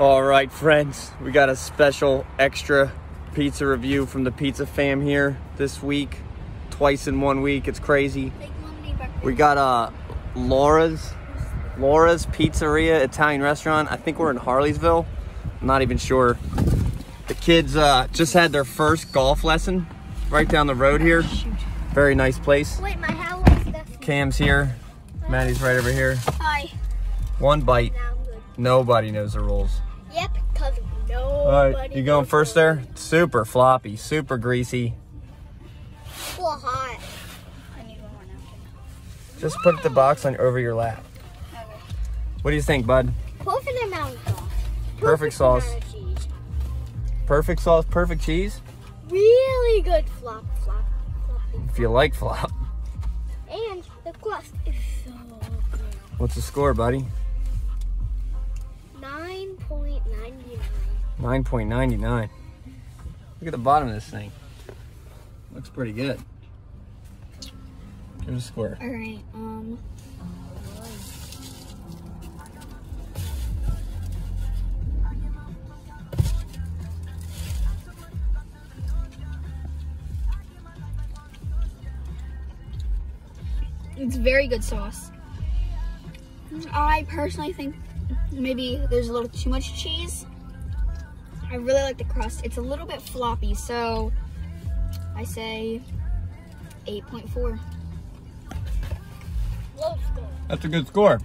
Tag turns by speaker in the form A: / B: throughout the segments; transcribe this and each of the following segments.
A: All right, friends, we got a special extra pizza review from the pizza fam here this week. Twice in one week, it's crazy. We got uh Laura's Laura's Pizzeria Italian restaurant. I think we're in Harleysville. I'm not even sure. The kids uh, just had their first golf lesson right down the road here. Very nice place.
B: Wait, my how?
A: Cam's here. Maddie's right over here.
B: Hi.
A: One bite.
B: Now I'm good.
A: Nobody knows the rules.
B: Yep, because
A: All
B: nobody.
A: right, you going first there? Super floppy, super greasy.
B: rules. Well, hot. I need one more napkin.
A: Just put the box on over your lap.
B: Okay.
A: What do you think, bud?
B: Perfect amount of sauce.
A: Perfect sauce.
B: amount of cheese.
A: Perfect sauce, perfect cheese.
B: Really good flop, flop, floppy.
A: If you like flop.
B: And the crust is so good.
A: What's the score, buddy?
B: 9.99.
A: 9.99. Look at the bottom of this thing. Looks pretty good. Give it a score.
B: All right. Um. It's very good sauce. I personally think maybe there's a little too much cheese. I really like the crust. It's a little bit floppy, so I say 8.4.
A: That's a good score.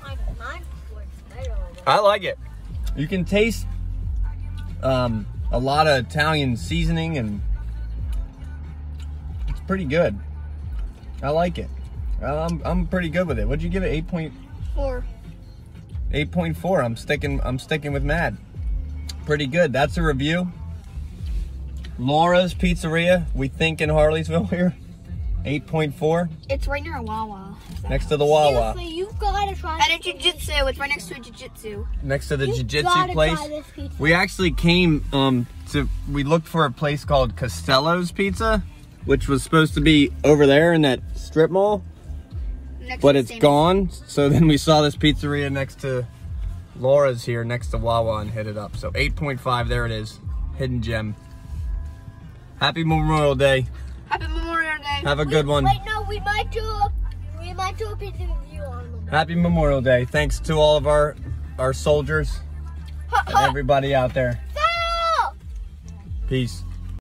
B: Mine, mine was better.
A: I like it. You can taste um, a lot of Italian seasoning and it's pretty good. I like it. I'm, I'm pretty good with it. What'd you give it? 8.4.
B: 8.4.
A: I'm sticking I'm sticking with Mad. Pretty good. That's a review. Laura's Pizzeria, we think in Harleysville here. 8.4
B: It's right near a Wawa.
A: next to the Wawa.
B: Seriously, you gotta try And a jiu-jitsu. It's right next to a jiu-jitsu.
A: Next to the
B: You
A: jiu-jitsu place.
B: try this pizza.
A: We actually came um to we looked for a place called Costello's Pizza, which was supposed to be over there in that strip mall,
B: Next
A: but it's gone. So then we saw this pizzeria next to Laura's here, next to Wawa, and hit it up. So 8.5, there it is, hidden gem. Happy Memorial Day.
B: Happy Memorial Day.
A: Have a good one.
B: Wait, no, we might do a, we might do a pizza review on.
A: Happy Memorial Day. Thanks to all of our our soldiers and everybody out there. Peace.